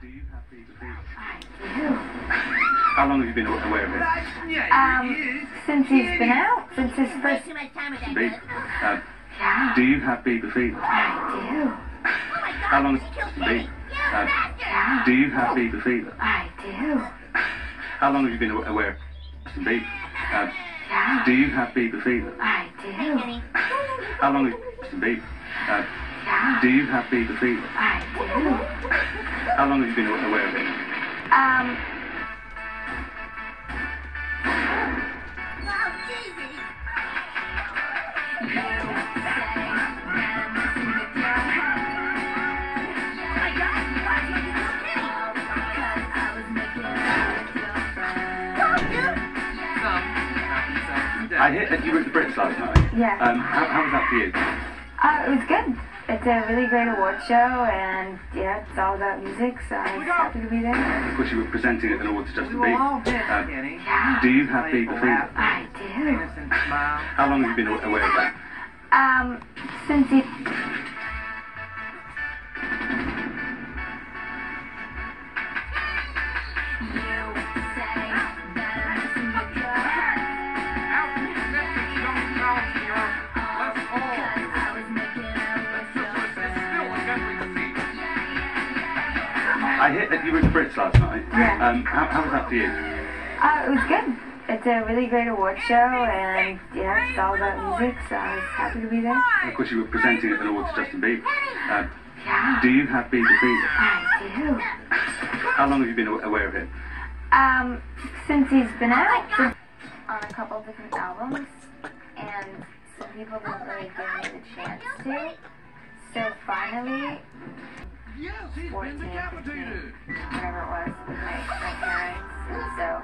Do you have Bieber fever? I do. How long have you been aware of it? Um, since he's been out, since his first. too much time with that Bieber. guy. Uh, Yeah, do you have Bieber fever? I do. Oh How long she has killed Bieber? Kenny. You. Yeah, do you have Bieber fever? I do. How long have you been aware of Justin Bieber? Uh, Yeah, do you have Bieber fever? I do. How long have you Justin Bieber? Uh, Yeah, do you have Bieber fever? I do. How long have you been aware of it? Um, Jesus. My God, why did you kill Kenny? I hear that you were at the Brits last night. yeah. Um, how, how was that for you? Uh, it was good. It's a really great award show, and yeah, it's all about music, so I was happy to be there. Of course, you were presenting an award to Justin We will Bieber. all miss Kenny. Yeah, do you have Bieber fever? I do. How long have you been aware of that? Um, since he. I hear that you were at the Brits last night. Yeah. Um, how, how was that for you? Uh, it was good. It's a really great award show, and yeah, it's all about music, so I was happy to be there. Of course, you were presenting an award to Justin Bieber. Uh, Yeah, do you have Bieber fever? I do. How long have you been aware of it? Um, since he's been out on a couple of different albums, and some people didn't really give me the chance to. So finally, 14, 15, whatever it was, my, my parents, and so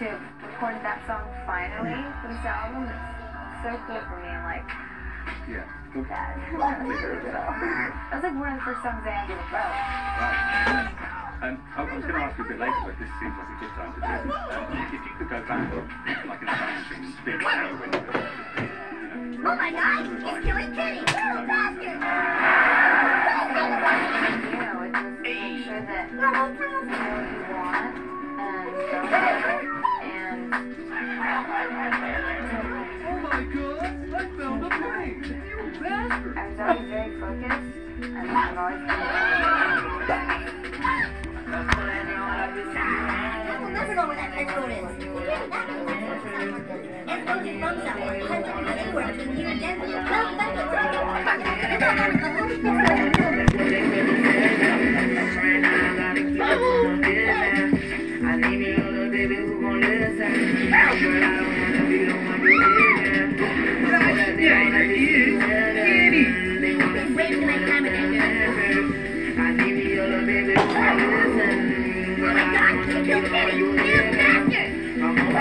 to record that song finally for this album, it's so cool for me. I'm like, Yeah. that. that was like one of the first songs I ever wrote. Um, I I was going to ask you a bit later, but this seems like a good time to do it. Um, if you could go back, like in a time machine, spin it out when you were, Oh my God, he's killing Kenny. You bastard. Always very focused, and I've always been know where that road is. Road is from to be anywhere between here and Denver. Well, that's the the one you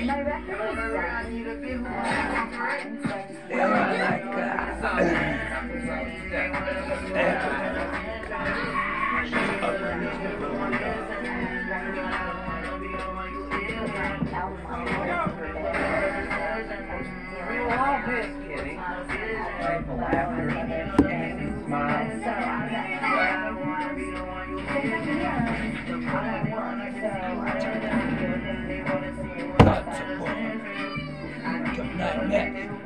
Oh my record. Playful laughter, innocent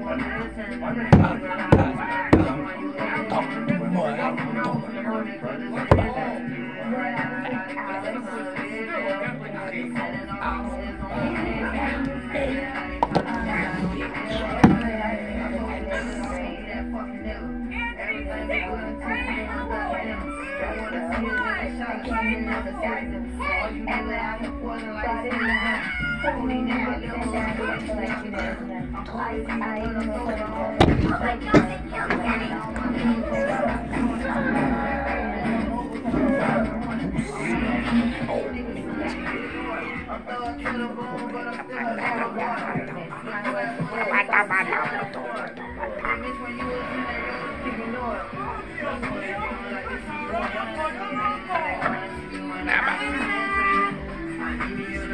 Thank you. My killed Kenny. throw it to the bone, but I'm still a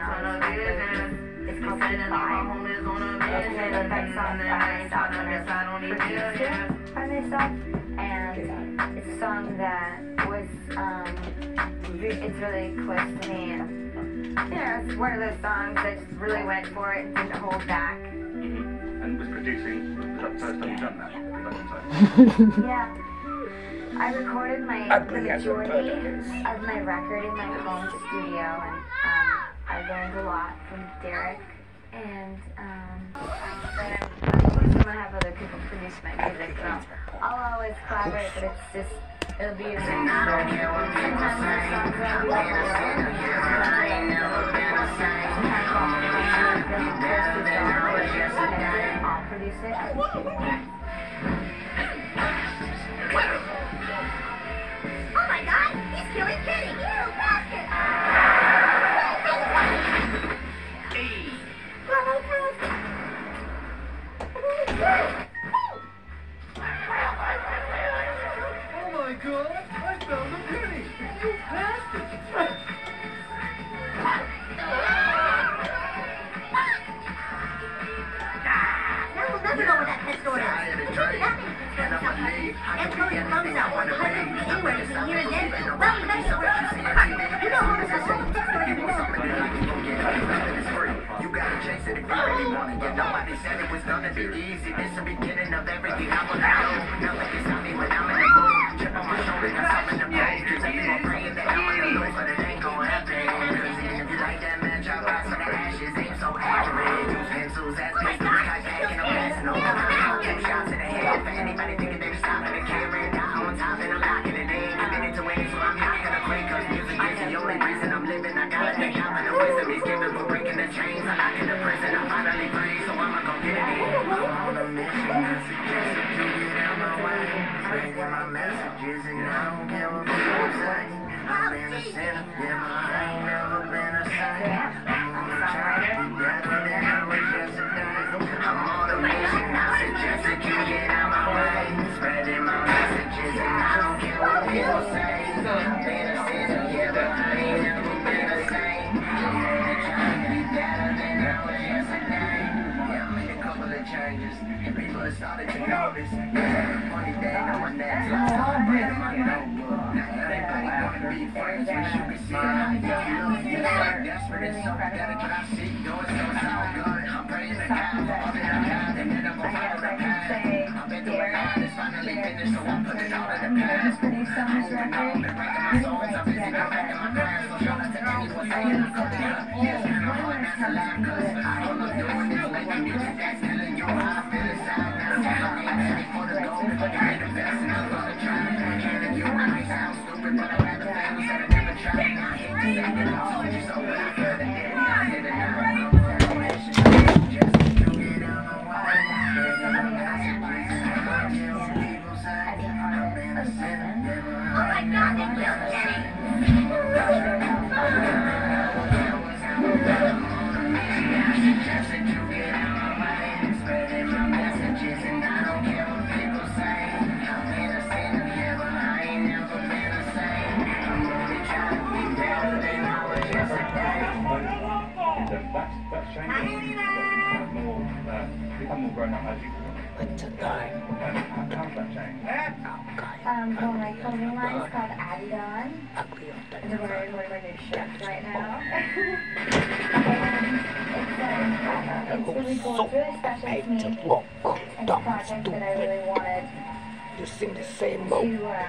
Ugly as It's called Fine. Okay, but that song by myself when I produced it by myself, and it's a song that was um, re- it's really close to me. And, you know, it's one of those songs that just really went for it and didn't hold back. Mhm. And was producing, was that the first time you've done that? Is that what I'm Yeah. I recorded my the Ugly as a majority bird is. of my record in my home studio, and I learned a lot from Derek. And um, I'm gonna have other people produce my music, so I'll always collaborate. But it's just it'll be a mix. Sometimes the songs I'll produce it. It. Yeah, nobody said it was gonna be easy. This the beginning of everything I wanna do. Nothing can stop me and I don't care what people say. I've been a sinner, yeah, but I ain't never been a saint. I'm on a track, better than I was yesterday. I'm on a mission, I suggest that you get out my way. Spreading my messages, and I don't care what people say. I've been a sinner, changes, and people started to notice. Funny day, no one next. I started writing my notebook. Really wanna be friends, wish you could see how you. You like desperate and so pathetic, but I see yours don't sound good. I'm praying to God, I'm in a God, and then I'm gonna follow the path. I've been through it hard, it's finally finished, so I'm putting all in the past. On this I've record. been breaking my sound What's a guy? um? Um, my clothing line is called Adidon. The It's where one of my new shirts right now. and it's, um, it's really cool. It's really special to me. It's a project that I really wanted You sing the same mode. uh,